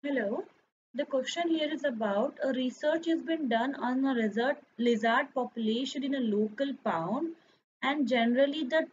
Hello. The question here is about a research has been done on a lizard, lizard population in a local pound and generally the